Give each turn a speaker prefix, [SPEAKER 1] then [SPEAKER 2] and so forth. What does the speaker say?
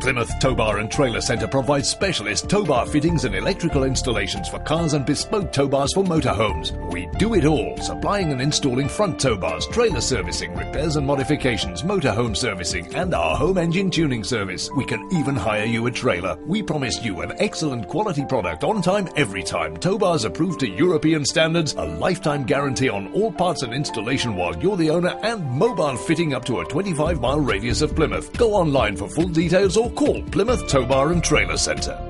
[SPEAKER 1] Plymouth Tow Bar and Trailer Centre provides specialist tow bar fittings and electrical installations for cars and bespoke tow bars for motorhomes. We do it all, supplying and installing front tow bars, trailer servicing, repairs and modifications, motorhome servicing, and our home engine tuning service. We can even hire you a trailer. We promise you an excellent quality product on time, every time. Tow bars approved to European standards, a lifetime guarantee on all parts and installation while you're the owner, and mobile fitting up to a 25 mile radius of Plymouth. Go online for full details or call Plymouth Tow Bar and Trailer Centre.